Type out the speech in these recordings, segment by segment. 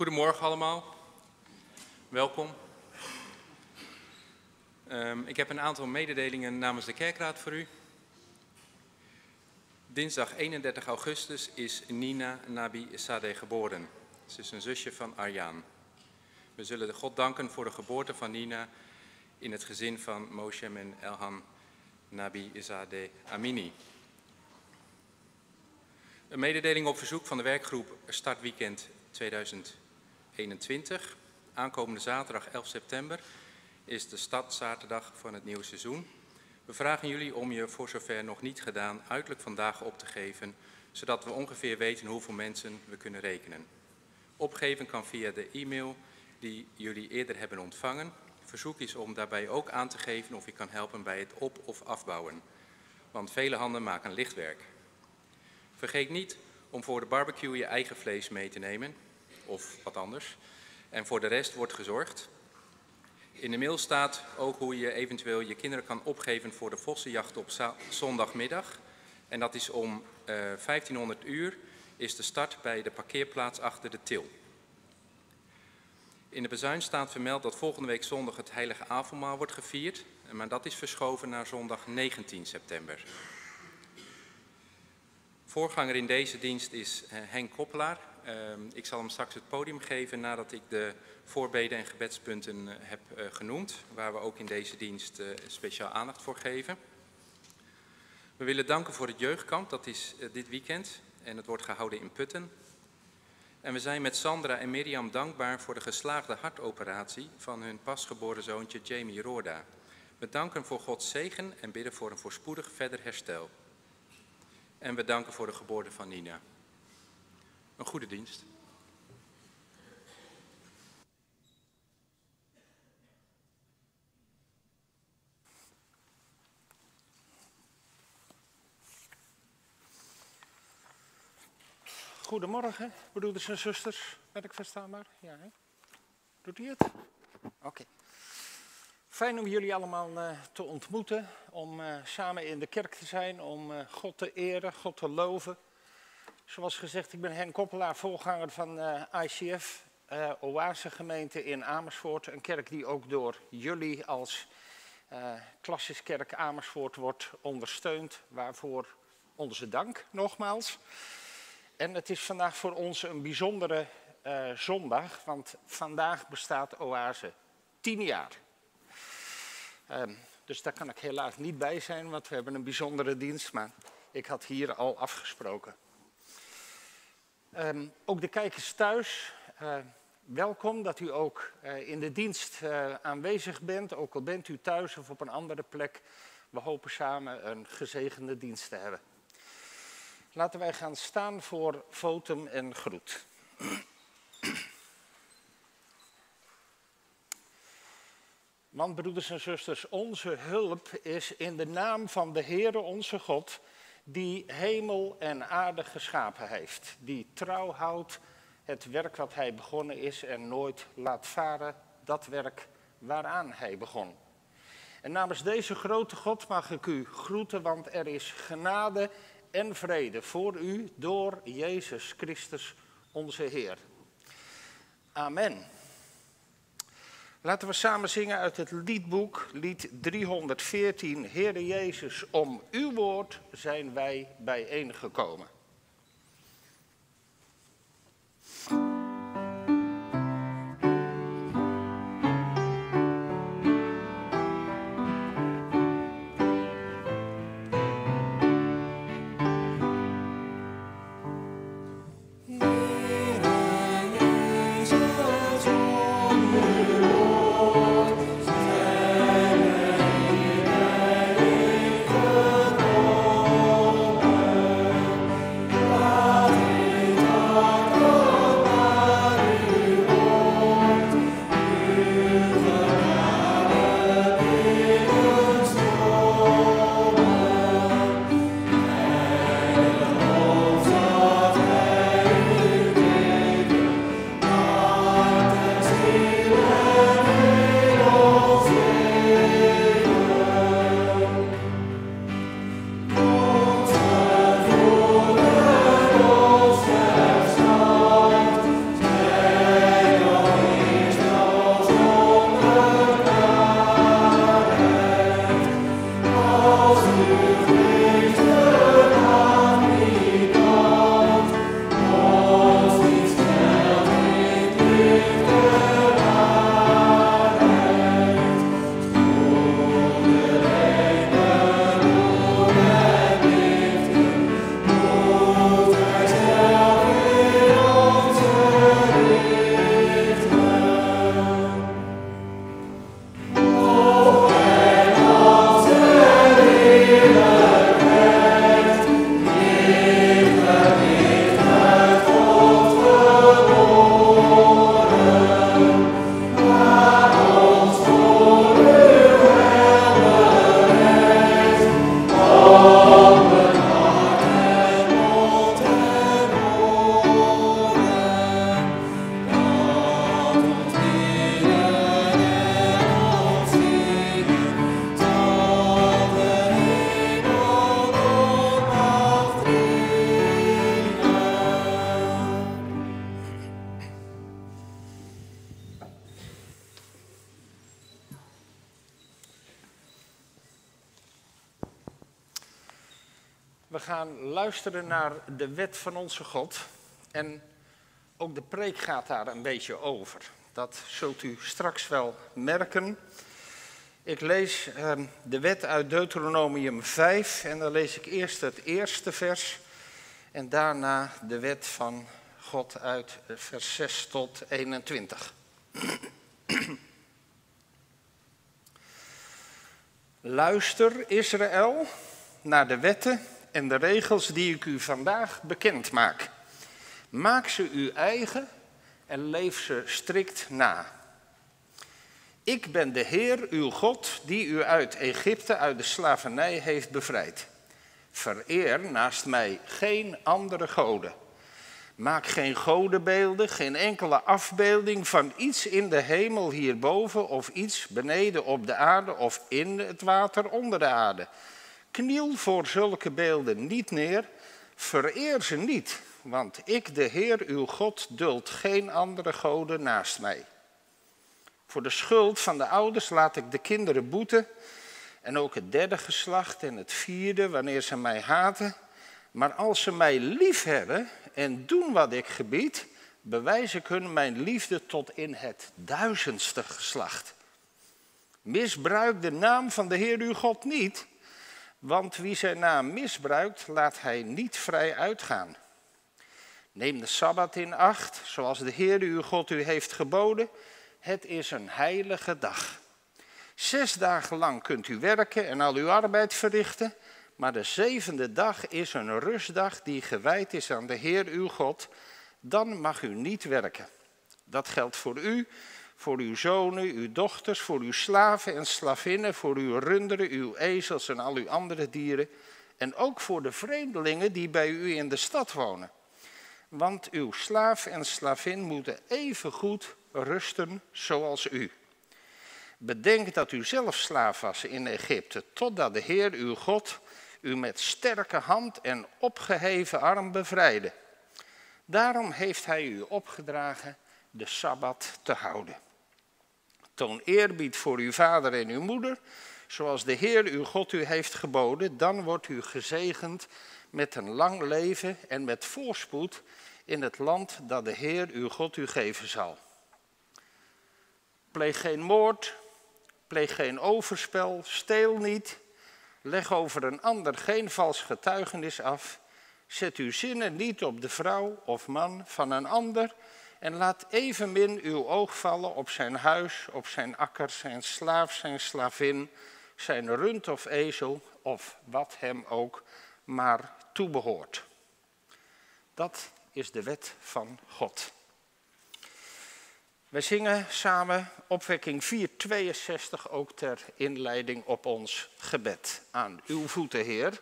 Goedemorgen allemaal. Welkom. Um, ik heb een aantal mededelingen namens de kerkraad voor u. Dinsdag 31 augustus is Nina Nabi Sadeh geboren. Ze is een zusje van Arjan. We zullen God danken voor de geboorte van Nina in het gezin van Moshem en Elhan Nabi Sadeh Amini. Een mededeling op verzoek van de werkgroep Startweekend 2021. Aankomende zaterdag 11 september is de stadzaterdag van het nieuwe seizoen. We vragen jullie om je voor zover nog niet gedaan uiterlijk vandaag op te geven, zodat we ongeveer weten hoeveel mensen we kunnen rekenen. Opgeven kan via de e-mail die jullie eerder hebben ontvangen. Verzoek is om daarbij ook aan te geven of je kan helpen bij het op- of afbouwen, want vele handen maken lichtwerk. Vergeet niet om voor de barbecue je eigen vlees mee te nemen, of wat anders. En voor de rest wordt gezorgd. In de mail staat ook hoe je eventueel je kinderen kan opgeven voor de vossenjacht op zondagmiddag. En dat is om uh, 1500 uur is de start bij de parkeerplaats achter de til. In de bezuin staat vermeld dat volgende week zondag het heilige avondmaal wordt gevierd. Maar dat is verschoven naar zondag 19 september. Voorganger in deze dienst is eh, Henk Koppelaar. Ehm, ik zal hem straks het podium geven nadat ik de voorbeden en gebedspunten eh, heb eh, genoemd, waar we ook in deze dienst speciaal aandacht voor geven. We willen danken voor het jeugdkamp, dat is dit weekend en het wordt gehouden in Putten. En we zijn met Sandra en Mirjam dankbaar voor de geslaagde hartoperatie van hun pasgeboren zoontje Jamie Roorda. We danken voor Gods zegen en bidden voor een voorspoedig verder herstel. En we danken voor de geboorte van Nina. Een goede dienst. Goedemorgen, broeders en zusters. Ben ik verstaanbaar? Ja, hè? Doet u het? Oké. Fijn om jullie allemaal uh, te ontmoeten, om uh, samen in de kerk te zijn, om uh, God te eren, God te loven. Zoals gezegd, ik ben Henk Koppelaar, voorganger van ICF, Oase gemeente in Amersfoort. Een kerk die ook door jullie als Klassisch Kerk Amersfoort wordt ondersteund. Waarvoor onze dank nogmaals. En het is vandaag voor ons een bijzondere zondag, want vandaag bestaat Oase tien jaar. Um, dus daar kan ik helaas niet bij zijn, want we hebben een bijzondere dienst, maar ik had hier al afgesproken. Um, ook de kijkers thuis, uh, welkom dat u ook uh, in de dienst uh, aanwezig bent, ook al bent u thuis of op een andere plek. We hopen samen een gezegende dienst te hebben. Laten wij gaan staan voor votum en groet. Want broeders en zusters, onze hulp is in de naam van de Heere onze God, die hemel en aarde geschapen heeft. Die trouw houdt het werk wat hij begonnen is en nooit laat varen dat werk waaraan hij begon. En namens deze grote God mag ik u groeten, want er is genade en vrede voor u door Jezus Christus onze Heer. Amen. Laten we samen zingen uit het liedboek, lied 314. Heere Jezus, om uw woord zijn wij bijeengekomen. Luisteren naar de wet van onze God. En ook de preek gaat daar een beetje over. Dat zult u straks wel merken. Ik lees eh, de wet uit Deuteronomium 5 en dan lees ik eerst het eerste vers en daarna de wet van God uit vers 6 tot 21. Luister, Israël, naar de wetten en de regels die ik u vandaag bekend maak. Maak ze uw eigen en leef ze strikt na. Ik ben de Heer, uw God, die u uit Egypte, uit de slavernij heeft bevrijd. Vereer naast mij geen andere goden. Maak geen godenbeelden, geen enkele afbeelding van iets in de hemel hierboven of iets beneden op de aarde of in het water onder de aarde. Kniel voor zulke beelden niet neer, vereer ze niet, want ik, de Heer uw God, duld geen andere goden naast mij. Voor de schuld van de ouders laat ik de kinderen boeten en ook het derde geslacht en het vierde wanneer ze mij haten. Maar als ze mij liefhebben en doen wat ik gebied, bewijs ik hun mijn liefde tot in het duizendste geslacht. Misbruik de naam van de Heer uw God niet, want wie zijn naam misbruikt, laat hij niet vrij uitgaan. Neem de Sabbat in acht, zoals de Heer uw God u heeft geboden. Het is een heilige dag. Zes dagen lang kunt u werken en al uw arbeid verrichten, maar de zevende dag is een rustdag die gewijd is aan de Heer uw God. Dan mag u niet werken. Dat geldt voor u, voor uw zonen, uw dochters, voor uw slaven en slavinnen, voor uw runderen, uw ezels en al uw andere dieren. En ook voor de vreemdelingen die bij u in de stad wonen. Want uw slaaf en slavin moeten even goed rusten zoals u. Bedenk dat u zelf slaaf was in Egypte, totdat de Heer uw God u met sterke hand en opgeheven arm bevrijdde. Daarom heeft hij u opgedragen de Sabbat te houden. Toon eerbied voor uw vader en uw moeder, zoals de Heer uw God u heeft geboden, dan wordt u gezegend met een lang leven en met voorspoed in het land dat de Heer uw God u geven zal. Pleeg geen moord, pleeg geen overspel, steel niet, leg over een ander geen vals getuigenis af, zet uw zinnen niet op de vrouw of man van een ander en laat evenmin uw oog vallen op zijn huis, op zijn akker, zijn slaaf, zijn slavin, zijn rund of ezel of wat hem ook maar toebehoort. Dat is de wet van God. Wij zingen samen opwekking 462 ook ter inleiding op ons gebed. Aan uw voeten, Heer.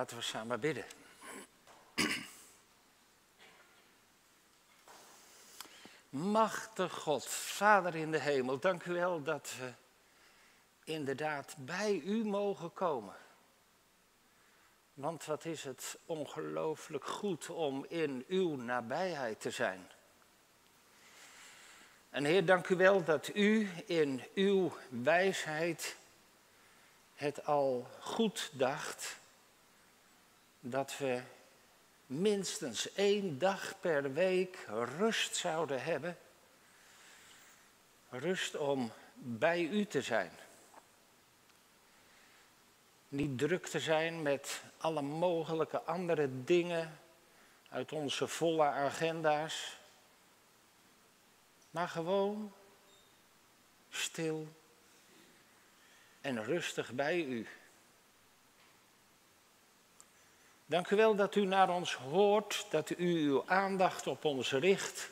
Laten we samen bidden. Machtig God, Vader in de hemel, dank u wel dat we inderdaad bij u mogen komen. Want wat is het ongelooflijk goed om in uw nabijheid te zijn. En Heer, dank u wel dat u in uw wijsheid het al goed dacht dat we minstens één dag per week rust zouden hebben. Rust om bij u te zijn. Niet druk te zijn met alle mogelijke andere dingen uit onze volle agenda's. Maar gewoon stil en rustig bij u. Dank u wel dat u naar ons hoort, dat u uw aandacht op ons richt.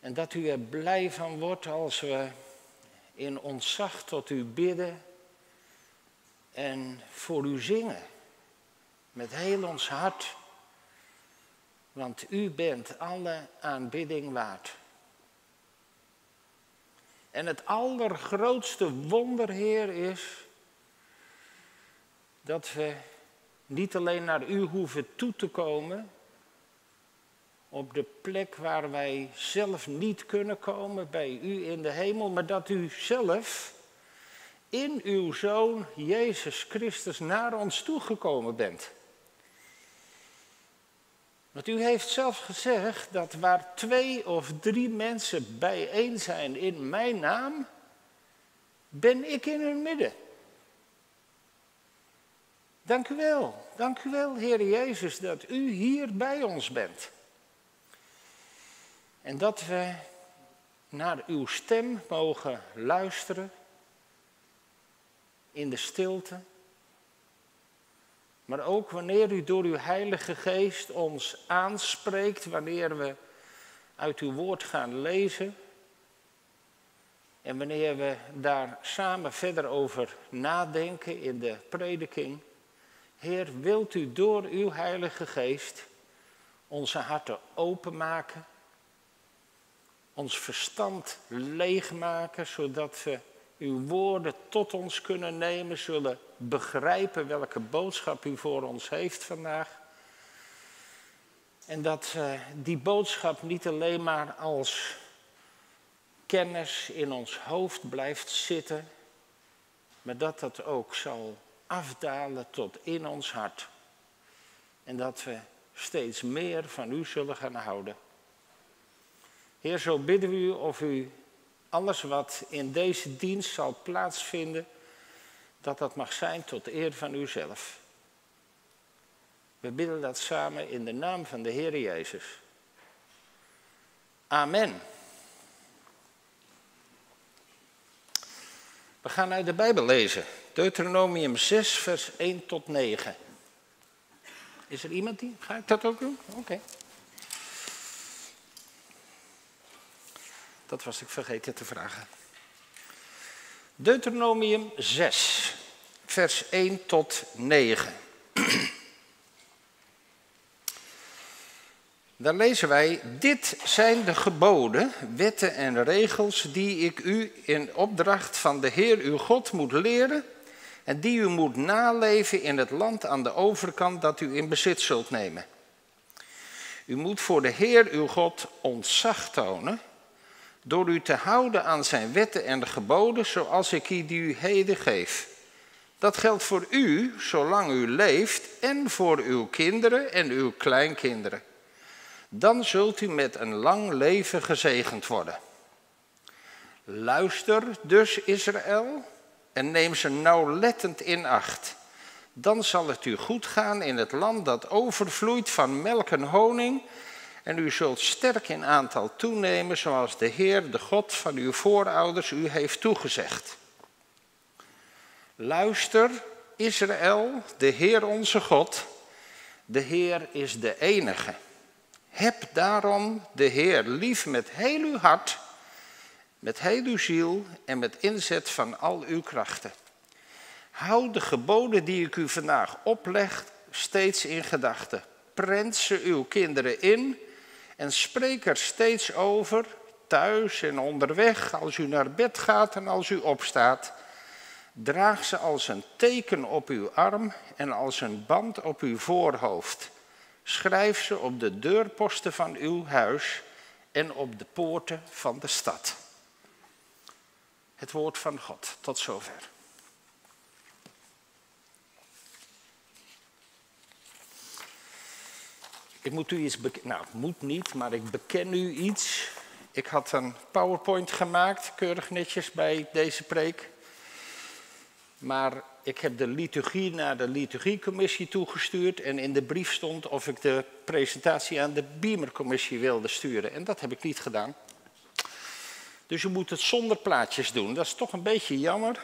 En dat u er blij van wordt als we in ontzag tot u bidden en voor u zingen. Met heel ons hart. Want u bent alle aanbidding waard. En het allergrootste wonder, Heer, is dat we niet alleen naar u hoeven toe te komen, op de plek waar wij zelf niet kunnen komen, bij u in de hemel, maar dat u zelf in uw Zoon Jezus Christus naar ons toegekomen bent. Want u heeft zelf gezegd dat waar twee of drie mensen bijeen zijn in mijn naam, ben ik in hun midden. Dank u wel, dank u wel, Heer Jezus, dat u hier bij ons bent. En dat we naar uw stem mogen luisteren in de stilte. Maar ook wanneer u door uw Heilige Geest ons aanspreekt, wanneer we uit uw woord gaan lezen. En wanneer we daar samen verder over nadenken in de prediking. Heer, wilt u door uw Heilige Geest onze harten openmaken, ons verstand leegmaken, zodat we uw woorden tot ons kunnen nemen, zullen begrijpen welke boodschap u voor ons heeft vandaag. En dat uh, die boodschap niet alleen maar als kennis in ons hoofd blijft zitten, maar dat dat ook zal afdalen tot in ons hart. En dat we steeds meer van u zullen gaan houden. Heer, zo bidden we u of u alles wat in deze dienst zal plaatsvinden, dat dat mag zijn tot eer van uzelf. We bidden dat samen in de naam van de Heer Jezus. Amen. We gaan uit de Bijbel lezen. Deuteronomium 6, vers 1 tot 9. Is er iemand die? Ga ik dat ook doen? Oké. Dat was ik vergeten te vragen. Deuteronomium 6, vers 1 tot 9. Daar lezen wij, dit zijn de geboden, wetten en regels die ik u in opdracht van de Heer uw God moet leren en die u moet naleven in het land aan de overkant dat u in bezit zult nemen. U moet voor de Heer uw God ontzag tonen door u te houden aan zijn wetten en de geboden zoals ik die u heden geef. Dat geldt voor u zolang u leeft en voor uw kinderen en uw kleinkinderen. Dan zult u met een lang leven gezegend worden. Luister dus Israël en neem ze nauwlettend in acht. Dan zal het u goed gaan in het land dat overvloeit van melk en honing en u zult sterk in aantal toenemen, zoals de Heer, de God van uw voorouders, u heeft toegezegd. Luister, Israël, de Heer onze God, de Heer is de enige. Heb daarom de Heer lief met heel uw hart, met heel uw ziel en met inzet van al uw krachten. Houd de geboden die ik u vandaag opleg steeds in gedachten. Prent ze uw kinderen in en spreek er steeds over, thuis en onderweg, als u naar bed gaat en als u opstaat. Draag ze als een teken op uw arm en als een band op uw voorhoofd. Schrijf ze op de deurposten van uw huis en op de poorten van de stad. Het woord van God, tot zover. Ik moet u iets bekennen. Nou, moet niet, maar ik beken u iets. Ik had een PowerPoint gemaakt, keurig netjes bij deze preek. Maar ik heb de liturgie naar de liturgiecommissie toegestuurd. En in de brief stond of ik de presentatie aan de Beamercommissie wilde sturen. En dat heb ik niet gedaan. Dus je moet het zonder plaatjes doen. Dat is toch een beetje jammer.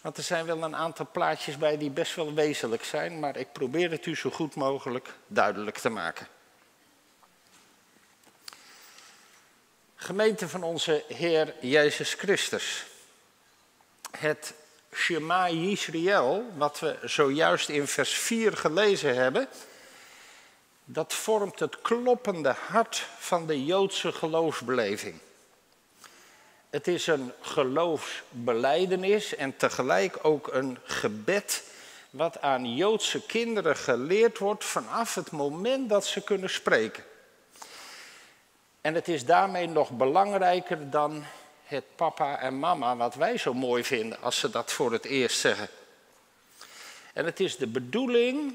Want er zijn wel een aantal plaatjes bij die best wel wezenlijk zijn. Maar ik probeer het u zo goed mogelijk duidelijk te maken. Gemeente van onze Heer Jezus Christus. Het Shema Yisrael, wat we zojuist in vers 4 gelezen hebben, dat vormt het kloppende hart van de Joodse geloofsbeleving. Het is een geloofsbeleidenis en tegelijk ook een gebed wat aan Joodse kinderen geleerd wordt vanaf het moment dat ze kunnen spreken. En het is daarmee nog belangrijker dan het papa en mama, wat wij zo mooi vinden als ze dat voor het eerst zeggen. En het is de bedoeling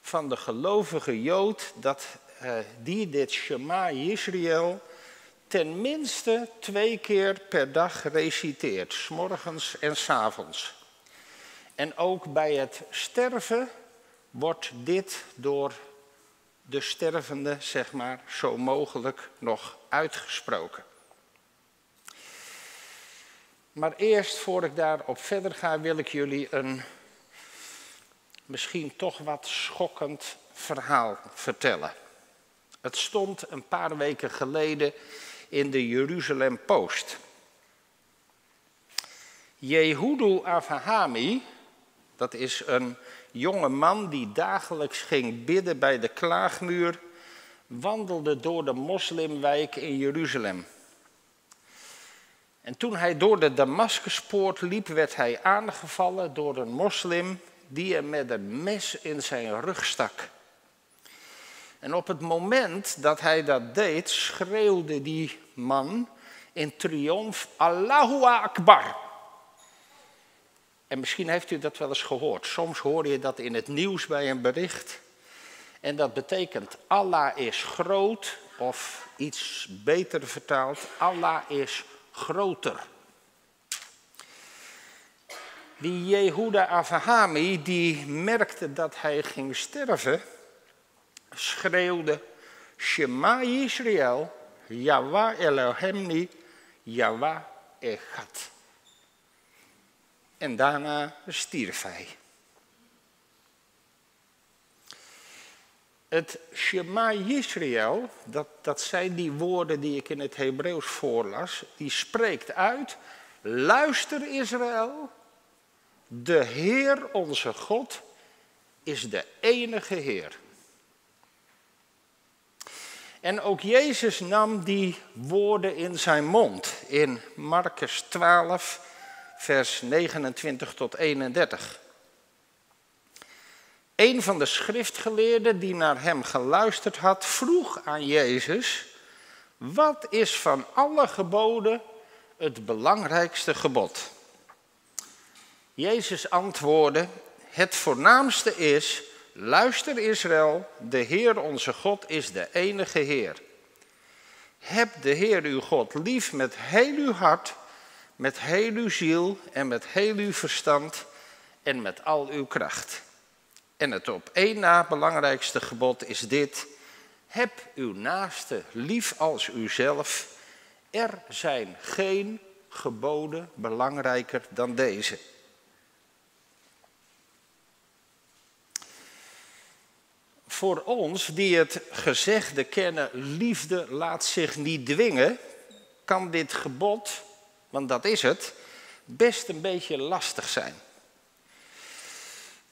van de gelovige Jood dat uh, die dit Shema Israël tenminste twee keer per dag reciteert, s morgens en s avonds. En ook bij het sterven wordt dit door de stervende, zeg maar, zo mogelijk nog uitgesproken. Maar eerst, voor ik daarop verder ga, wil ik jullie een misschien toch wat schokkend verhaal vertellen. Het stond een paar weken geleden in de Jeruzalem Post. Jehudu Avahami, dat is een jonge man die dagelijks ging bidden bij de klaagmuur, wandelde door de moslimwijk in Jeruzalem. En toen hij door de Damascuspoort liep, werd hij aangevallen door een moslim die hem met een mes in zijn rug stak. En op het moment dat hij dat deed, schreeuwde die man in triomf Allahu Akbar. En misschien heeft u dat wel eens gehoord. Soms hoor je dat in het nieuws bij een bericht. En dat betekent Allah is groot, of iets beter vertaald, Allah is groter. Die Jehuda Avahami, die merkte dat hij ging sterven, schreeuwde, Shema Israël, Yahweh Elohimni, Yahweh Echad. En daarna stierf hij. Het Shema Yisrael, dat, dat zijn die woorden die ik in het Hebreeuws voorlas, die spreekt uit, luister Israël, de Heer onze God is de enige Heer. En ook Jezus nam die woorden in zijn mond in Marcus 12, vers 29 tot 31. Een van de schriftgeleerden die naar hem geluisterd had, vroeg aan Jezus: Wat is van alle geboden het belangrijkste gebod? Jezus antwoordde: Het voornaamste is: Luister Israël, de Heer onze God is de enige Heer. Heb de Heer uw God lief met heel uw hart, met heel uw ziel en met heel uw verstand en met al uw kracht. En het op één na belangrijkste gebod is dit. Heb uw naaste lief als uzelf. Er zijn geen geboden belangrijker dan deze. Voor ons die het gezegde kennen, liefde laat zich niet dwingen, kan dit gebod, want dat is het, best een beetje lastig zijn.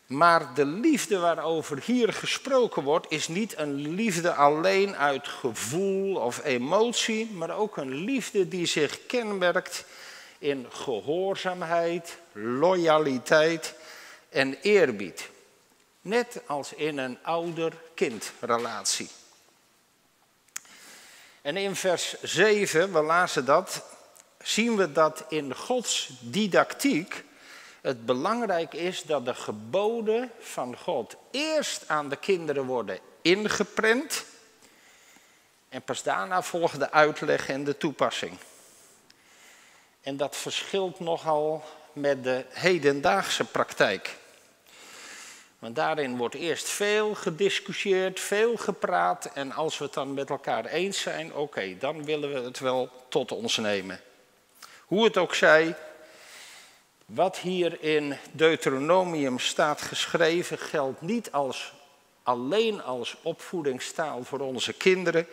Maar de liefde waarover hier gesproken wordt, is niet een liefde alleen uit gevoel of emotie, maar ook een liefde die zich kenmerkt in gehoorzaamheid, loyaliteit en eerbied. Net als in een ouder-kindrelatie. En in vers 7, we lazen dat, zien we dat in Gods didactiek het belangrijk is dat de geboden van God eerst aan de kinderen worden ingeprent. En pas daarna volgt de uitleg en de toepassing. En dat verschilt nogal met de hedendaagse praktijk. Want daarin wordt eerst veel gediscussieerd, veel gepraat. En als we het dan met elkaar eens zijn, oké, dan willen we het wel tot ons nemen. Hoe het ook zij, wat hier in Deuteronomium staat geschreven, geldt niet als, alleen als opvoedingstaal voor onze kinderen.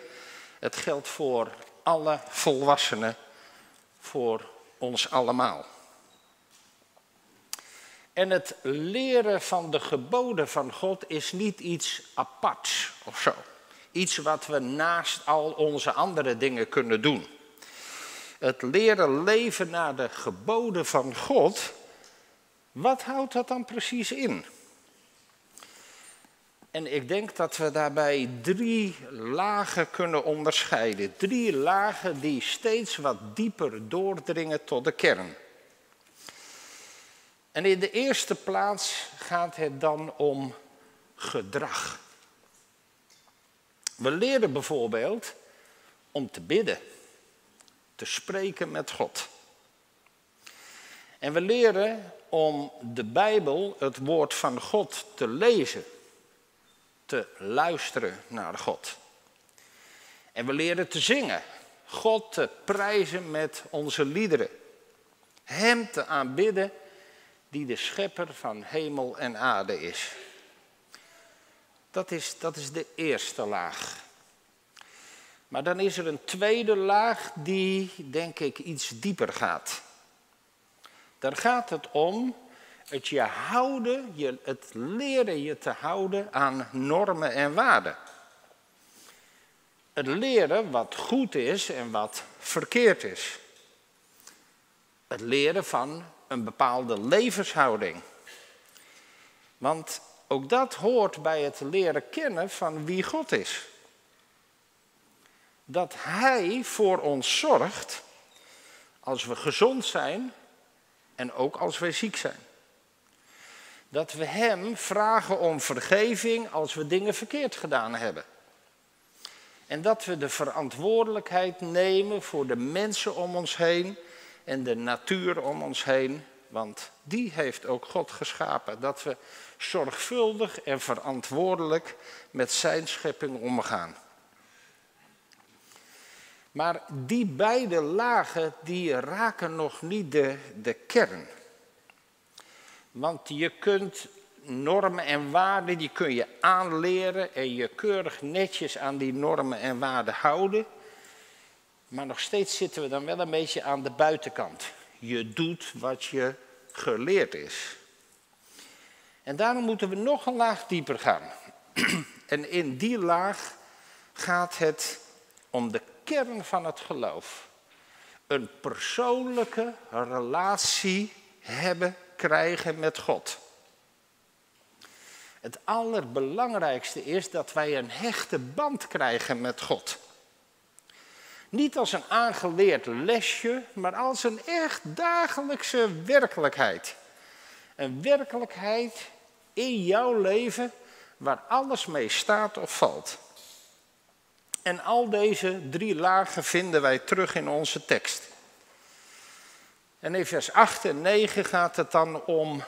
Het geldt voor alle volwassenen, voor ons allemaal. En het leren van de geboden van God is niet iets aparts of zo. Iets wat we naast al onze andere dingen kunnen doen. Het leren leven naar de geboden van God, wat houdt dat dan precies in? En ik denk dat we daarbij drie lagen kunnen onderscheiden. Drie lagen die steeds wat dieper doordringen tot de kern. En in de eerste plaats gaat het dan om gedrag. We leren bijvoorbeeld om te bidden, te spreken met God. En we leren om de Bijbel, het woord van God, te lezen, te luisteren naar God. En we leren te zingen, God te prijzen met onze liederen, Hem te aanbidden die de schepper van hemel en aarde is. Dat is, dat is de eerste laag. Maar dan is er een tweede laag die, denk ik, iets dieper gaat. Daar gaat het om het je houden, je, het leren je te houden aan normen en waarden. Het leren wat goed is en wat verkeerd is. Het leren van een bepaalde levenshouding. Want ook dat hoort bij het leren kennen van wie God is. Dat Hij voor ons zorgt als we gezond zijn en ook als wij ziek zijn. Dat we Hem vragen om vergeving als we dingen verkeerd gedaan hebben. En dat we de verantwoordelijkheid nemen voor de mensen om ons heen en de natuur om ons heen, want die heeft ook God geschapen. Dat we zorgvuldig en verantwoordelijk met zijn schepping omgaan. Maar die beide lagen die raken nog niet de, de kern. Want je kunt normen en waarden, die kun je aanleren en je keurig netjes aan die normen en waarden houden. Maar nog steeds zitten we dan wel een beetje aan de buitenkant. Je doet wat je geleerd is. En daarom moeten we nog een laag dieper gaan. En in die laag gaat het om de kern van het geloof. Een persoonlijke relatie hebben, krijgen met God. Het allerbelangrijkste is dat wij een hechte band krijgen met God. Niet als een aangeleerd lesje, maar als een echt dagelijkse werkelijkheid. Een werkelijkheid in jouw leven waar alles mee staat of valt. En al deze drie lagen vinden wij terug in onze tekst. En in vers 8 en 9 gaat het dan om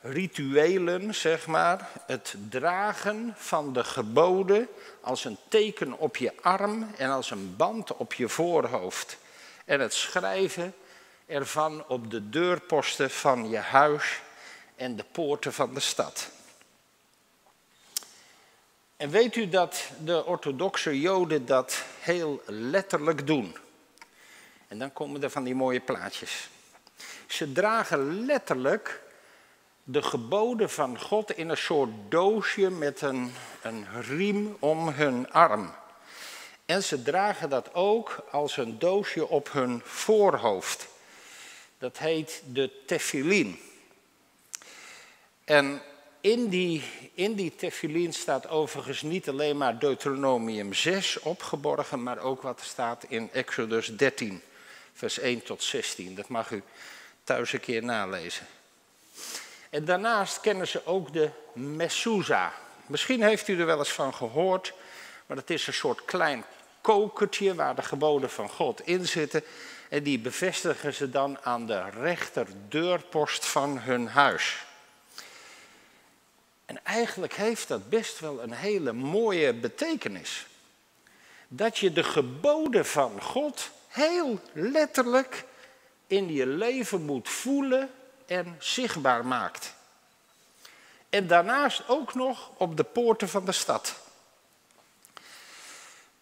rituelen, zeg maar, het dragen van de geboden als een teken op je arm en als een band op je voorhoofd. En het schrijven ervan op de deurposten van je huis en de poorten van de stad. En weet u dat de orthodoxe Joden dat heel letterlijk doen? En dan komen er van die mooie plaatjes. Ze dragen letterlijk de geboden van God in een soort doosje met een, een riem om hun arm. En ze dragen dat ook als een doosje op hun voorhoofd. Dat heet de tefillin. En in die, in die tefillin staat overigens niet alleen maar Deuteronomium 6 opgeborgen, maar ook wat er staat in Exodus 13, vers 1 tot 16. Dat mag u thuis een keer nalezen. En daarnaast kennen ze ook de mezuzah. Misschien heeft u er wel eens van gehoord, maar het is een soort klein kokertje waar de geboden van God in zitten. En die bevestigen ze dan aan de rechterdeurpost van hun huis. En eigenlijk heeft dat best wel een hele mooie betekenis. Dat je de geboden van God heel letterlijk in je leven moet voelen en zichtbaar maakt. En daarnaast ook nog op de poorten van de stad.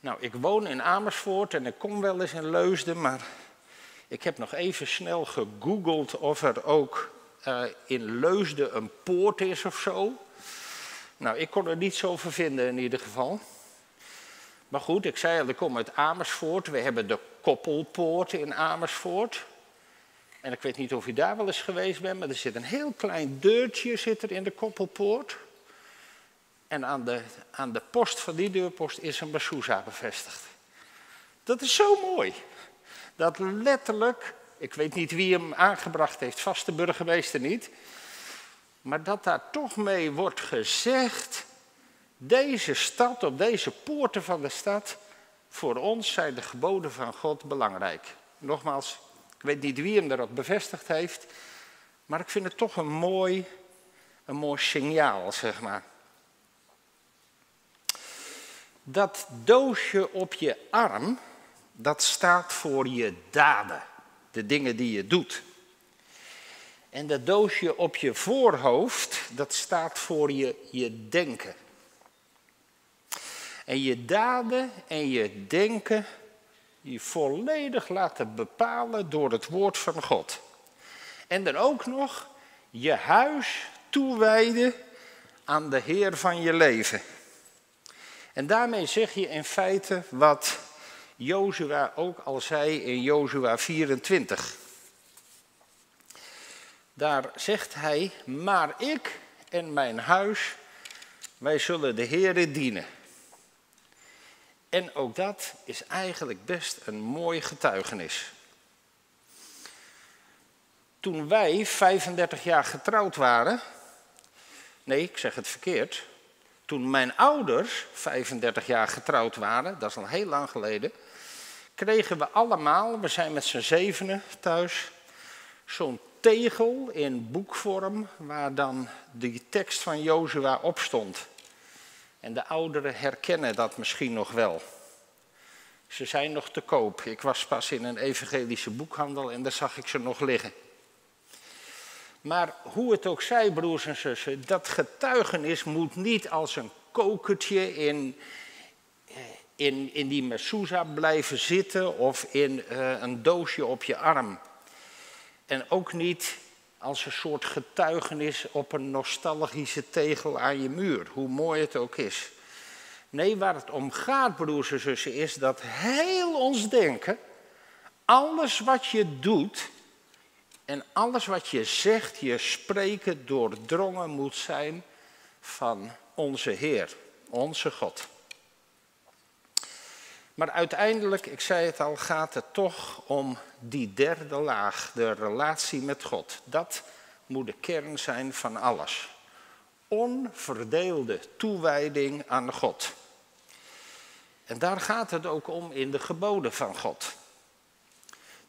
Nou, ik woon in Amersfoort en ik kom wel eens in Leusden, maar ik heb nog even snel gegoogeld of er ook uh, in Leusden een poort is of zo. Nou, ik kon er niets over vinden in ieder geval. Maar goed, ik zei al, ik kom uit Amersfoort. We hebben de Koppelpoort in Amersfoort. En ik weet niet of u daar wel eens geweest bent, maar er zit een heel klein deurtje zit er in de Koppelpoort. En aan de, aan de post van die deurpost is een Basusa bevestigd. Dat is zo mooi. Dat letterlijk, ik weet niet wie hem aangebracht heeft, vast de burgemeester niet. Maar dat daar toch mee wordt gezegd, deze stad, op deze poorten van de stad, voor ons zijn de geboden van God belangrijk. Nogmaals, ik weet niet wie hem erop bevestigd heeft, maar ik vind het toch een mooi, een mooi signaal, zeg maar. Dat doosje op je arm, dat staat voor je daden, de dingen die je doet. En dat doosje op je voorhoofd, dat staat voor je, je denken. En je daden en je denken, je volledig laten bepalen door het woord van God. En dan ook nog je huis toewijden aan de Heer van je leven. En daarmee zeg je in feite wat Jozua ook al zei in Jozua 24. Daar zegt hij, maar ik en mijn huis, wij zullen de Heere dienen. En ook dat is eigenlijk best een mooi getuigenis. Toen wij 35 jaar getrouwd waren, nee, ik zeg het verkeerd. Toen mijn ouders 35 jaar getrouwd waren, dat is al heel lang geleden, kregen we allemaal, we zijn met z'n zevenen thuis, zo'n tegel in boekvorm waar dan die tekst van Jozua op stond. En de ouderen herkennen dat misschien nog wel. Ze zijn nog te koop. Ik was pas in een evangelische boekhandel en daar zag ik ze nog liggen. Maar hoe het ook zij, broers en zussen, dat getuigenis moet niet als een kokertje in, in, in die mezuzah blijven zitten of in uh, een doosje op je arm. En ook niet als een soort getuigenis op een nostalgische tegel aan je muur, hoe mooi het ook is. Nee, waar het om gaat, broers en zussen, is dat heel ons denken, alles wat je doet en alles wat je zegt, je spreken, doordrongen moet zijn van onze Heer, onze God. Maar uiteindelijk, ik zei het al, gaat het toch om die derde laag, de relatie met God. Dat moet de kern zijn van alles. Onverdeelde toewijding aan God. En daar gaat het ook om in de geboden van God.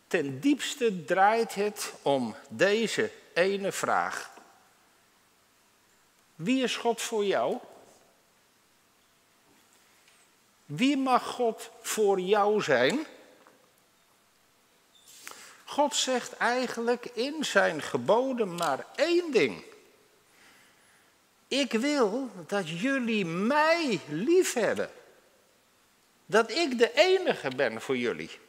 Ten diepste draait het om deze ene vraag. Wie is God voor jou? Wie mag God voor jou zijn? God zegt eigenlijk in zijn geboden maar één ding. Ik wil dat jullie mij lief hebben. Dat ik de enige ben voor jullie.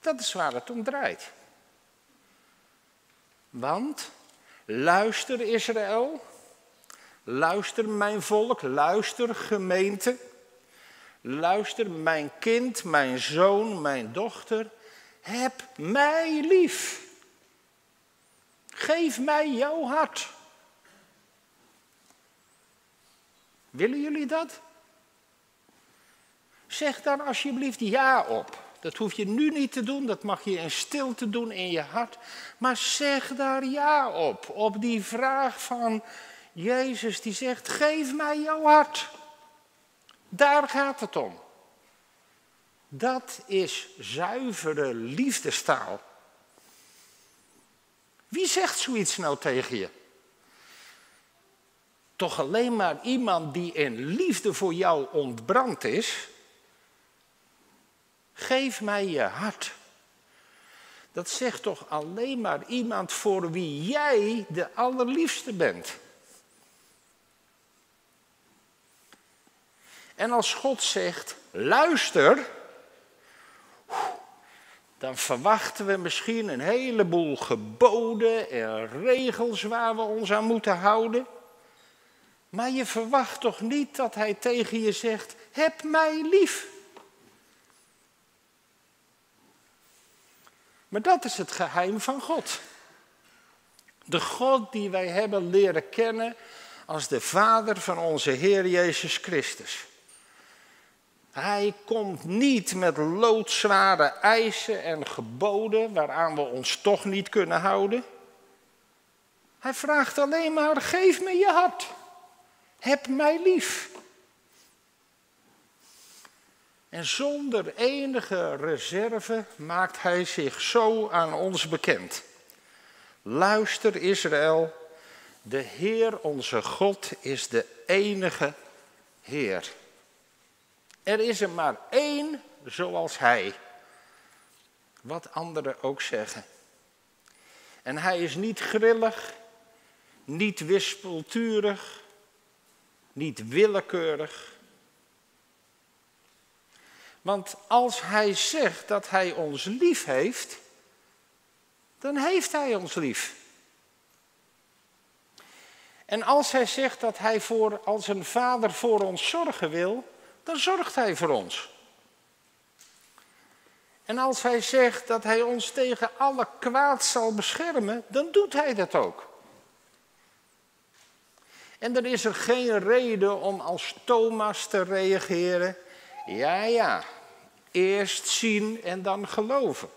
Dat is waar het om draait. Want Luister Israël, luister mijn volk, luister gemeente, luister mijn kind, mijn zoon, mijn dochter, heb mij lief. Geef mij jouw hart. Willen jullie dat? Zeg daar alsjeblieft ja op. Dat hoef je nu niet te doen, dat mag je in stilte doen in je hart. Maar zeg daar ja op, op die vraag van Jezus die zegt, geef mij jouw hart. Daar gaat het om. Dat is zuivere liefdestaal. Wie zegt zoiets nou tegen je? Toch alleen maar iemand die in liefde voor jou ontbrand is. Geef mij je hart. Dat zegt toch alleen maar iemand voor wie jij de allerliefste bent. En als God zegt, luister, dan verwachten we misschien een heleboel geboden en regels waar we ons aan moeten houden. Maar je verwacht toch niet dat hij tegen je zegt, heb mij lief. Maar dat is het geheim van God. De God die wij hebben leren kennen als de Vader van onze Heer Jezus Christus. Hij komt niet met loodzware eisen en geboden waaraan we ons toch niet kunnen houden. Hij vraagt alleen maar: geef me je hart. Heb mij lief. En zonder enige reserve maakt hij zich zo aan ons bekend. Luister Israël, de Heer onze God is de enige Heer. Er is er maar één zoals Hij. Wat anderen ook zeggen. En Hij is niet grillig, niet wispelturig, niet willekeurig. Want als Hij zegt dat Hij ons lief heeft, dan heeft Hij ons lief. En als Hij zegt dat Hij voor, als een vader voor ons zorgen wil, dan zorgt Hij voor ons. En als Hij zegt dat Hij ons tegen alle kwaad zal beschermen, dan doet Hij dat ook. En dan is er geen reden om als Thomas te reageren. Ja, ja, eerst zien en dan geloven.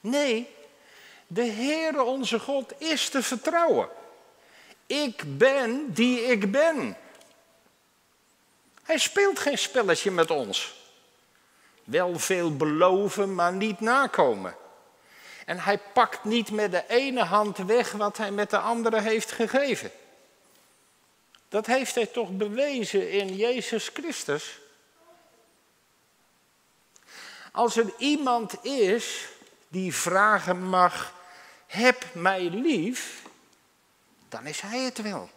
Nee, de Heere onze God is te vertrouwen. Ik ben die ik ben. Hij speelt geen spelletje met ons. Wel veel beloven, maar niet nakomen. En hij pakt niet met de ene hand weg wat hij met de andere heeft gegeven. Dat heeft hij toch bewezen in Jezus Christus. Als er iemand is die vragen mag, heb mij lief, dan is hij het wel.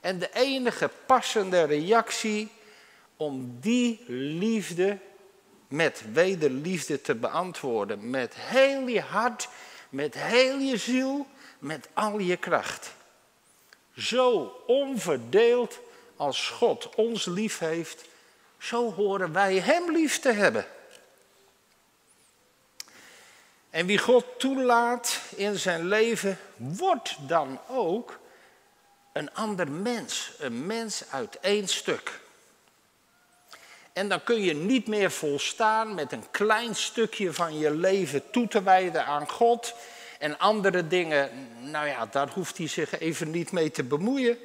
En de enige passende reactie om die liefde met wederliefde te beantwoorden. Met heel je hart, met heel je ziel, met al je kracht. Zo onverdeeld als God ons lief heeft, zo horen wij Hem lief te hebben. En wie God toelaat in zijn leven, wordt dan ook een ander mens, een mens uit één stuk. En dan kun je niet meer volstaan met een klein stukje van je leven toe te wijden aan God. En andere dingen, nou ja, daar hoeft hij zich even niet mee te bemoeien.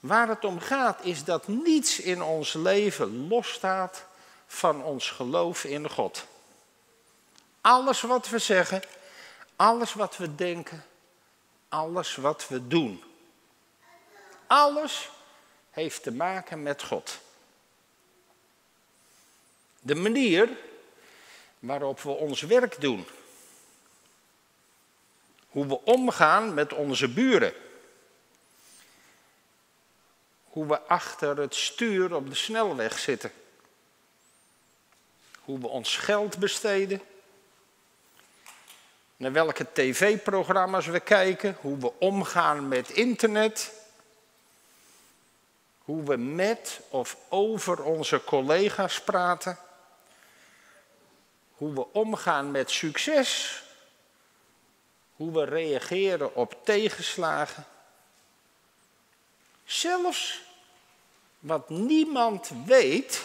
Waar het om gaat is dat niets in ons leven losstaat van ons geloof in God. Alles wat we zeggen, alles wat we denken, alles wat we doen. Alles heeft te maken met God. De manier waarop we ons werk doen. Hoe we omgaan met onze buren. Hoe we achter het stuur op de snelweg zitten. Hoe we ons geld besteden. naar welke tv-programma's we kijken, hoe we omgaan met internet, hoe we met of over onze collega's praten, hoe we omgaan met succes, hoe we reageren op tegenslagen. Zelfs wat niemand weet,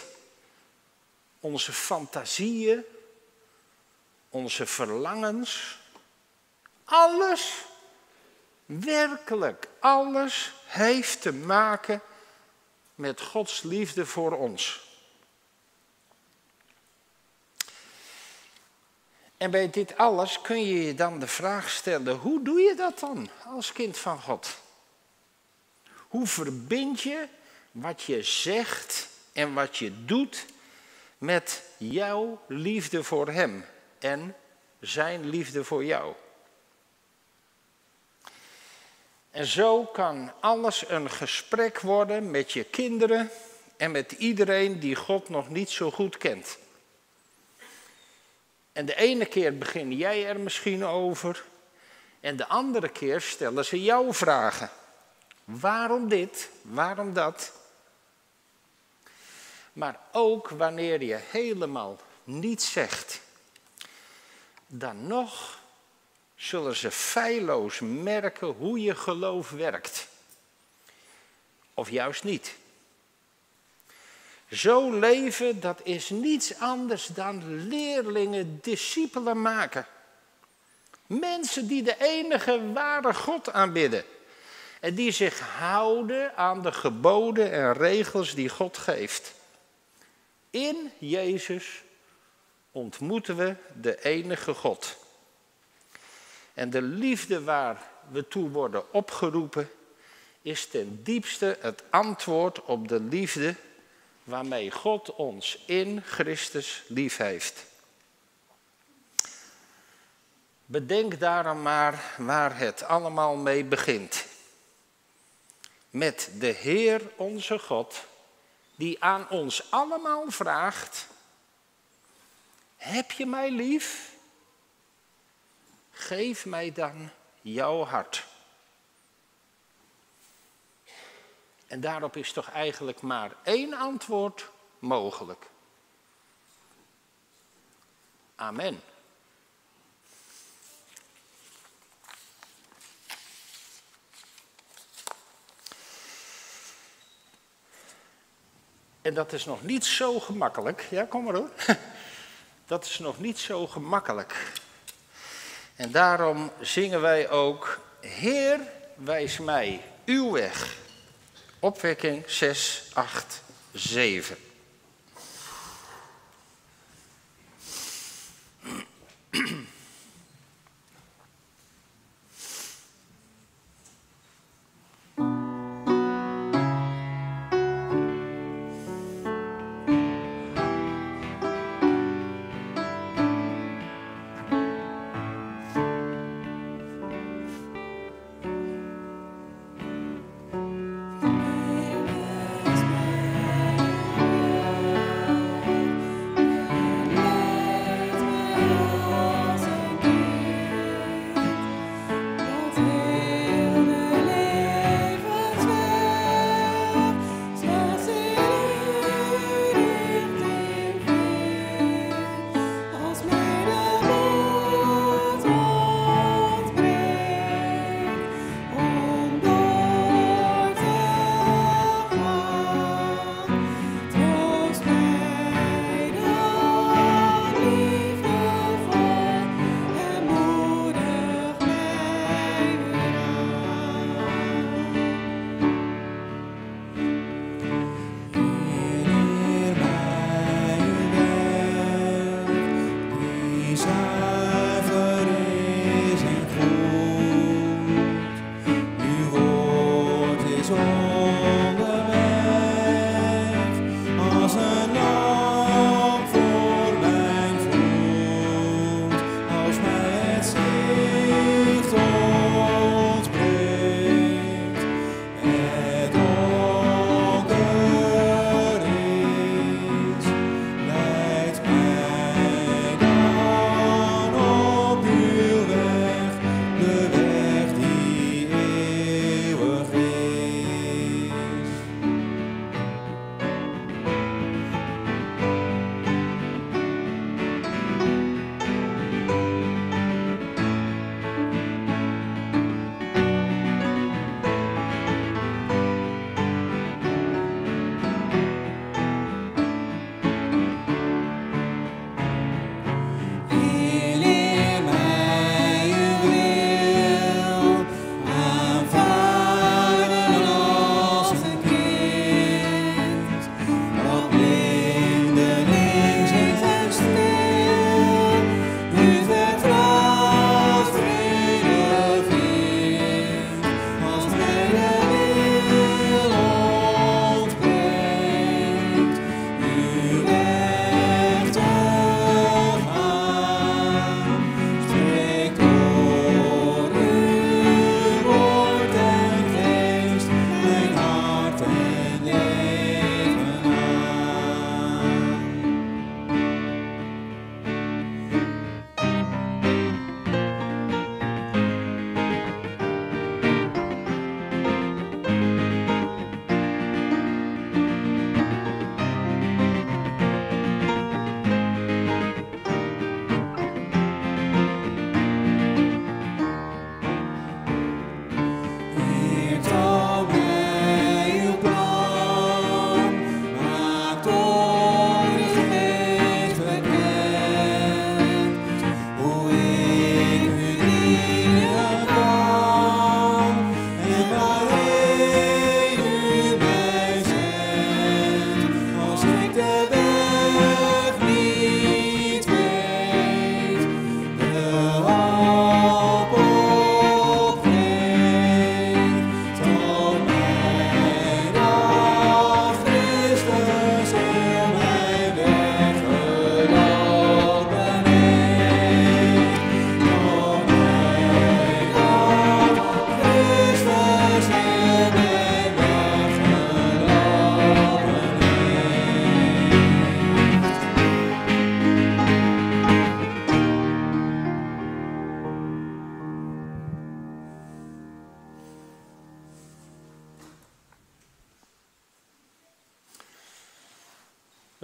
onze fantasieën, onze verlangens, alles, werkelijk alles heeft te maken met Gods liefde voor ons. En bij dit alles kun je je dan de vraag stellen, hoe doe je dat dan als kind van God? Hoe verbind je wat je zegt en wat je doet met jouw liefde voor Hem en Zijn liefde voor jou? En zo kan alles een gesprek worden met je kinderen en met iedereen die God nog niet zo goed kent. En de ene keer begin jij er misschien over en de andere keer stellen ze jou vragen. Waarom dit? Waarom dat? Maar ook wanneer je helemaal niets zegt, dan nog zullen ze feilloos merken hoe je geloof werkt. Of juist niet. Zo leven, dat is niets anders dan leerlingen, discipelen maken. Mensen die de enige ware God aanbidden. En die zich houden aan de geboden en regels die God geeft. In Jezus ontmoeten we de enige God. En de liefde waar we toe worden opgeroepen, is ten diepste het antwoord op de liefde waarmee God ons in Christus lief heeft. Bedenk daarom maar waar het allemaal mee begint. Met de Heer onze God, die aan ons allemaal vraagt: Heb je mij lief? Geef mij dan jouw hart. En daarop is toch eigenlijk maar één antwoord mogelijk. Amen. En dat is nog niet zo gemakkelijk. Ja, kom maar hoor. Dat is nog niet zo gemakkelijk. En daarom zingen wij ook, Heer, wijs mij uw weg. Opwekking 6, 8, 7.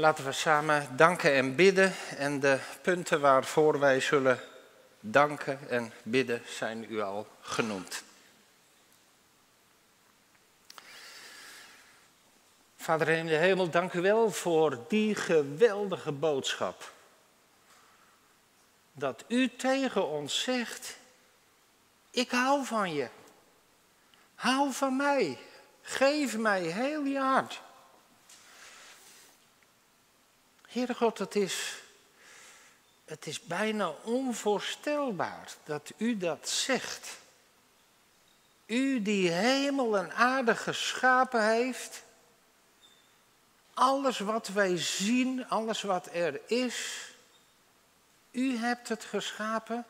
Laten we samen danken en bidden. En de punten waarvoor wij zullen danken en bidden zijn u al genoemd. Vader in de hemel, dank u wel voor die geweldige boodschap. Dat u tegen ons zegt, ik hou van je. Hou van mij. Geef mij heel je hart. Heere God, het is, het is bijna onvoorstelbaar dat u dat zegt. U die hemel en aarde geschapen heeft, alles wat wij zien, alles wat er is, u hebt het geschapen.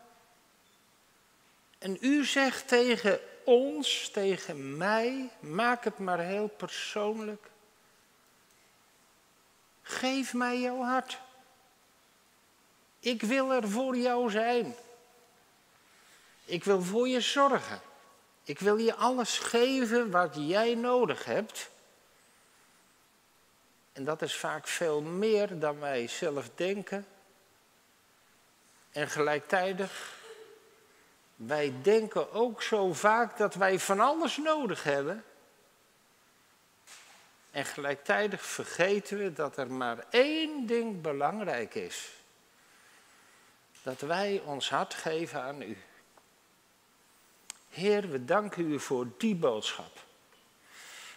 En u zegt tegen ons, tegen mij, maak het maar heel persoonlijk. Geef mij jouw hart. Ik wil er voor jou zijn. Ik wil voor je zorgen. Ik wil je alles geven wat jij nodig hebt. En dat is vaak veel meer dan wij zelf denken. En gelijktijdig, wij denken ook zo vaak dat wij van alles nodig hebben. En gelijktijdig vergeten we dat er maar één ding belangrijk is. Dat wij ons hart geven aan u. Heer, we danken u voor die boodschap.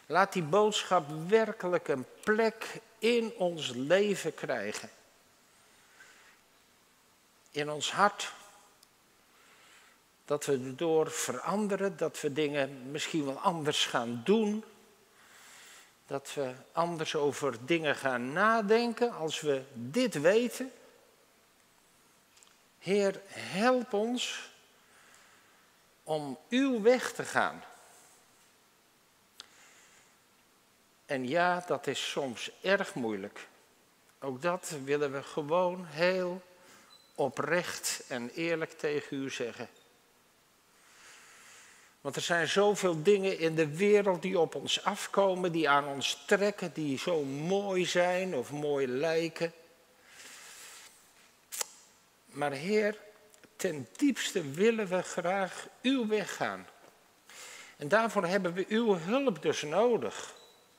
Laat die boodschap werkelijk een plek in ons leven krijgen. In ons hart. Dat we erdoor veranderen, dat we dingen misschien wel anders gaan doen. Dat we anders over dingen gaan nadenken als we dit weten. Heer, help ons om uw weg te gaan. En ja, dat is soms erg moeilijk. Ook dat willen we gewoon heel oprecht en eerlijk tegen u zeggen. Want er zijn zoveel dingen in de wereld die op ons afkomen, die aan ons trekken, die zo mooi zijn of mooi lijken. Maar Heer, ten diepste willen we graag uw weg gaan. En daarvoor hebben we uw hulp dus nodig.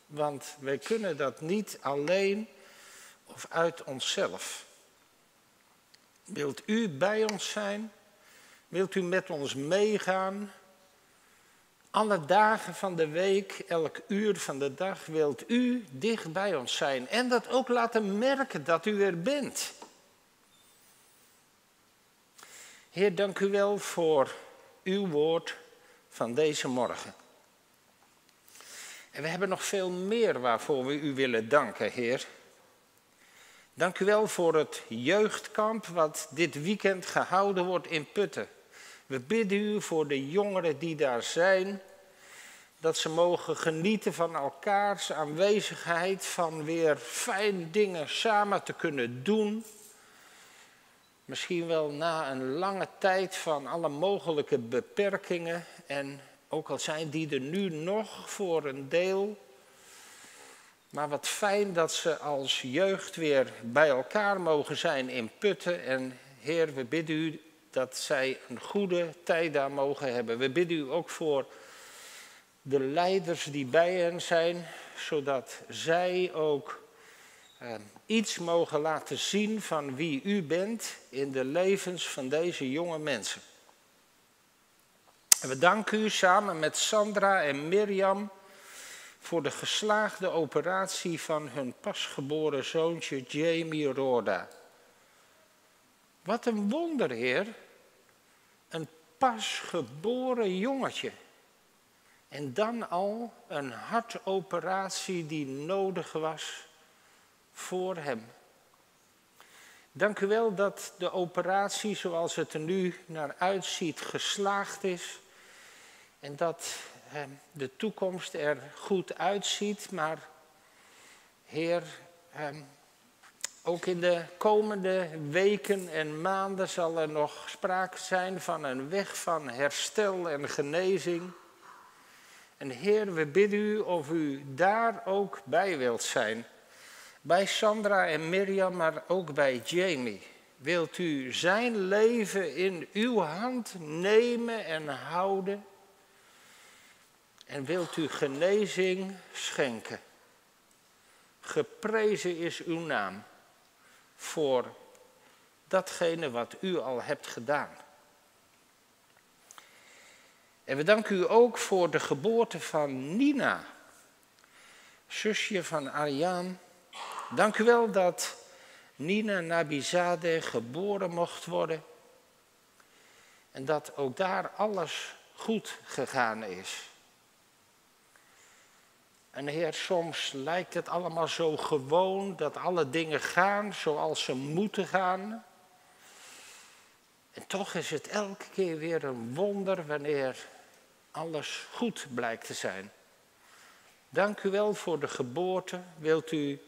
Want wij kunnen dat niet alleen of uit onszelf. Wilt u bij ons zijn? Wilt u met ons meegaan? Alle dagen van de week, elk uur van de dag wilt u dicht bij ons zijn. En dat ook laten merken dat u er bent. Heer, dank u wel voor uw woord van deze morgen. En we hebben nog veel meer waarvoor we u willen danken, Heer. Dank u wel voor het jeugdkamp wat dit weekend gehouden wordt in Putten. We bidden u voor de jongeren die daar zijn, dat ze mogen genieten van elkaars aanwezigheid, van weer fijn dingen samen te kunnen doen. Misschien wel na een lange tijd van alle mogelijke beperkingen en ook al zijn die er nu nog voor een deel. Maar wat fijn dat ze als jeugd weer bij elkaar mogen zijn in Putten. En Heer, we bidden u dat zij een goede tijd daar mogen hebben. We bidden u ook voor de leiders die bij hen zijn, zodat zij ook eh, iets mogen laten zien van wie u bent in de levens van deze jonge mensen. En we danken u samen met Sandra en Mirjam voor de geslaagde operatie van hun pasgeboren zoontje Jamie Roda. Wat een wonder, Heer. Een pasgeboren jongetje. En dan al een hartoperatie die nodig was voor hem. Dank u wel dat de operatie zoals het er nu naar uitziet geslaagd is. En dat de toekomst er goed uitziet. Maar Heer, ook in de komende weken en maanden zal er nog sprake zijn van een weg van herstel en genezing. En Heer, we bidden u of u daar ook bij wilt zijn. bij Sandra en Mirjam, maar ook bij Jamie. Wilt u zijn leven in uw hand nemen en houden? En wilt u genezing schenken? Geprezen is uw naam voor datgene wat u al hebt gedaan. En we danken u ook voor de geboorte van Nina, zusje van Ariaan. Dank u wel dat Nina Nabizade geboren mocht worden. En dat ook daar alles goed gegaan is. En Heer, soms lijkt het allemaal zo gewoon dat alle dingen gaan zoals ze moeten gaan. En toch is het elke keer weer een wonder wanneer alles goed blijkt te zijn. Dank u wel voor de geboorte. Wilt u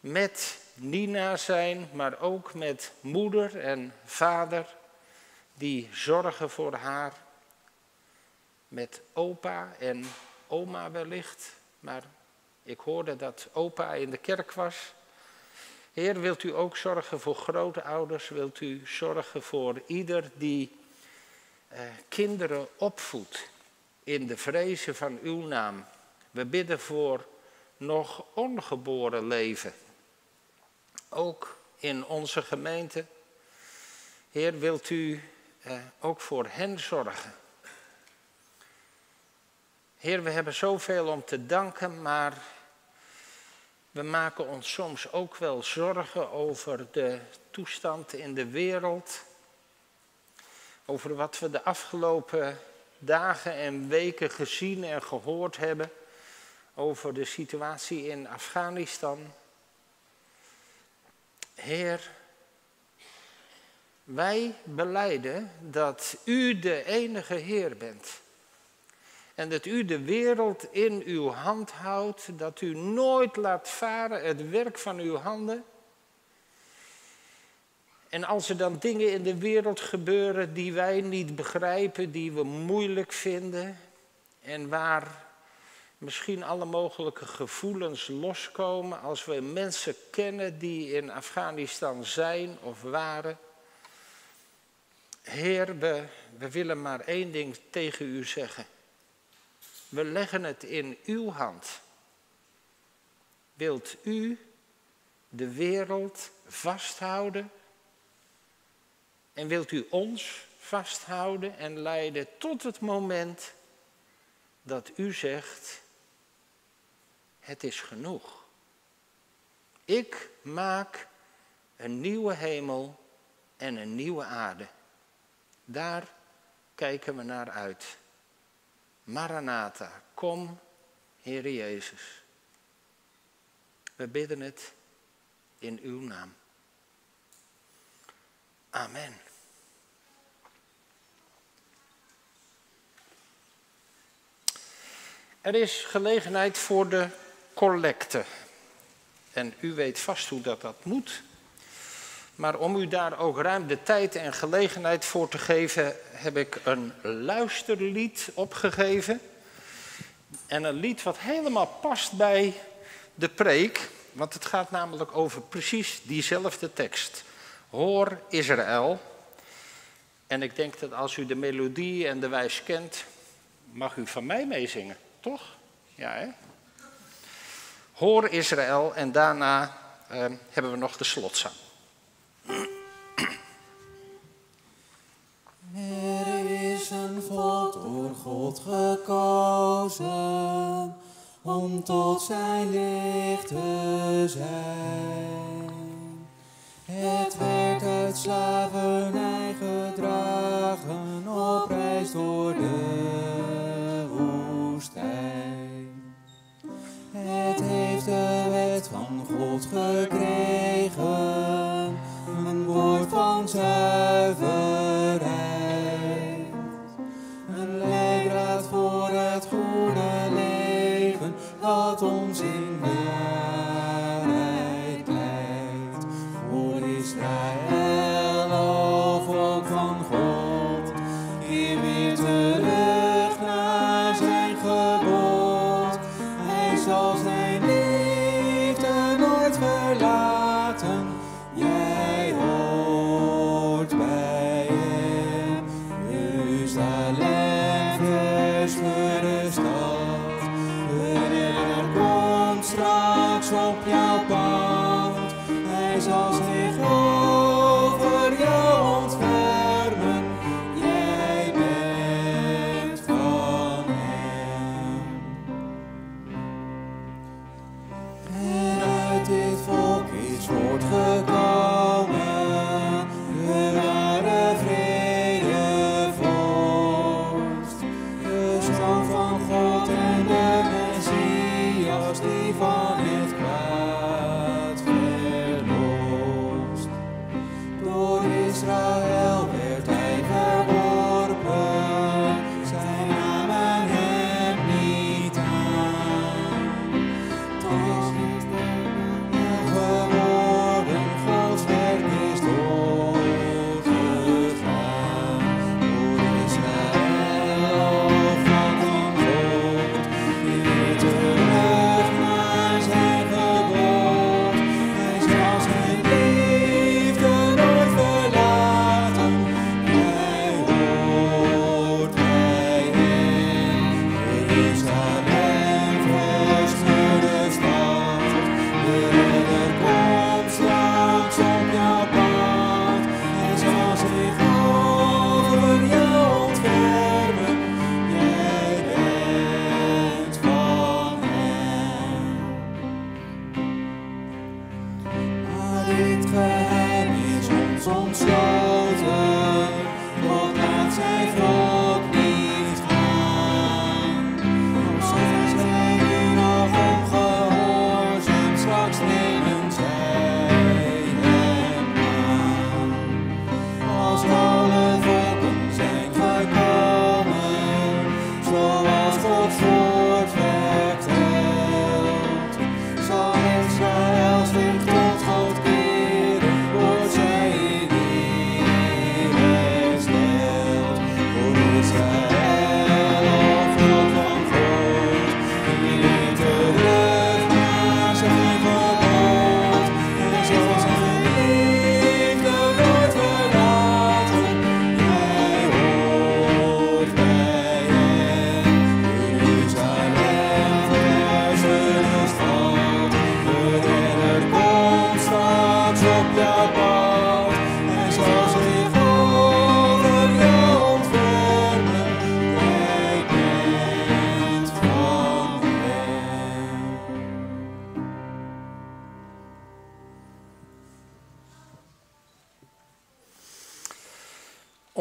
met Nina zijn, maar ook met moeder en vader die zorgen voor haar. Met opa en oma wellicht, maar ik hoorde dat opa in de kerk was. Heer, wilt u ook zorgen voor grootouders? Wilt u zorgen voor ieder die eh, kinderen opvoedt in de vrezen van uw naam? We bidden voor nog ongeboren leven. Ook in onze gemeente. Heer, wilt u eh, ook voor hen zorgen? Heer, we hebben zoveel om te danken, maar we maken ons soms ook wel zorgen over de toestand in de wereld. Over wat we de afgelopen dagen en weken gezien en gehoord hebben. Over de situatie in Afghanistan. Heer, wij beleiden dat U de enige Heer bent. En dat u de wereld in uw hand houdt, dat u nooit laat varen het werk van uw handen. En als er dan dingen in de wereld gebeuren die wij niet begrijpen, die we moeilijk vinden en waar misschien alle mogelijke gevoelens loskomen als we mensen kennen die in Afghanistan zijn of waren. Heer, we, we willen maar één ding tegen u zeggen. We leggen het in uw hand. Wilt u de wereld vasthouden? En wilt u ons vasthouden en leiden tot het moment dat u zegt, het is genoeg. Ik maak een nieuwe hemel en een nieuwe aarde. Daar kijken we naar uit. Maranatha, kom, Heere Jezus. We bidden het in uw naam. Amen. Er is gelegenheid voor de collecte. En u weet vast hoe dat, dat moet. Maar om u daar ook ruim de tijd en gelegenheid voor te geven, heb ik een luisterlied opgegeven. En een lied wat helemaal past bij de preek, want het gaat namelijk over precies diezelfde tekst. Hoor Israël. En ik denk dat als u de melodie en de wijs kent, mag u van mij meezingen, toch? Ja, hè? Hoor Israël en daarna eh, hebben we nog de slotzang. Er is een volk door God gekozen om tot zijn licht te zijn. Het werd uit slavernij gedragen op reis door de woestijn. Het heeft de wet van God gekregen, een woord van zuiverheid.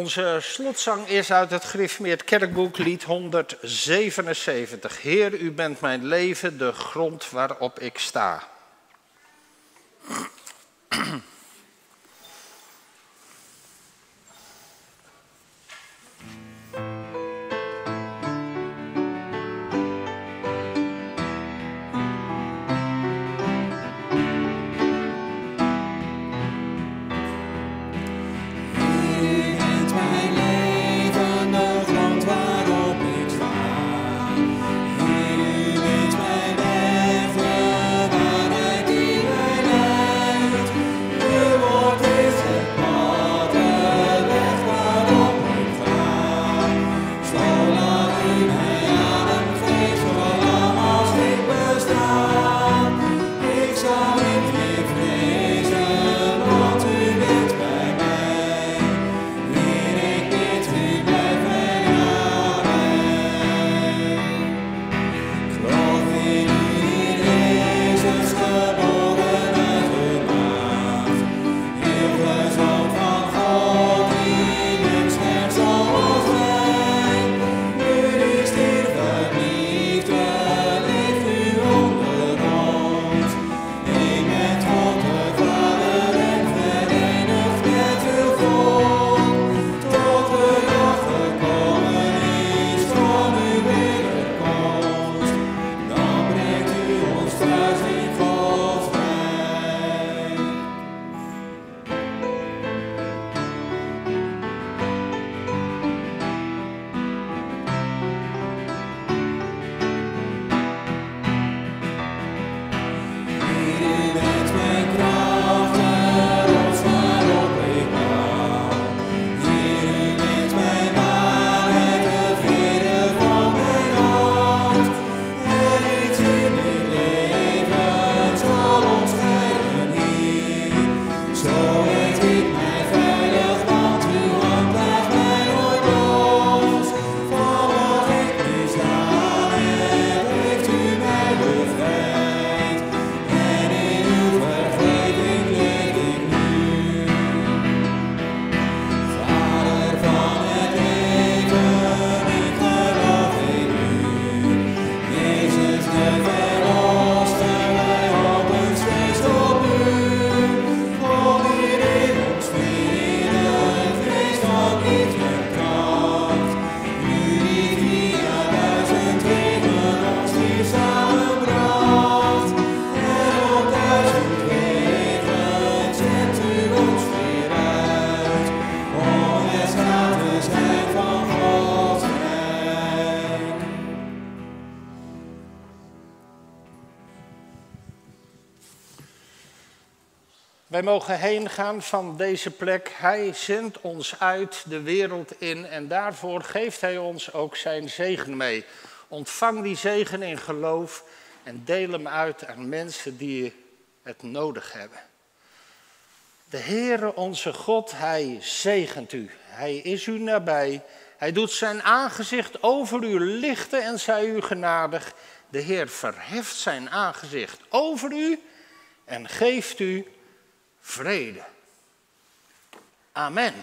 Onze slotzang is uit het Griffmeerd Kerkboek, lied 177. Heer, u bent mijn leven, de grond waarop ik sta. Wij mogen heen gaan van deze plek. Hij zendt ons uit de wereld in en daarvoor geeft hij ons ook zijn zegen mee. Ontvang die zegen in geloof en deel hem uit aan mensen die het nodig hebben. De Heere onze God, Hij zegent u. Hij is u nabij. Hij doet zijn aangezicht over u lichten en zij u genadig. De Heer verheft zijn aangezicht over u en geeft u vrede. Amen.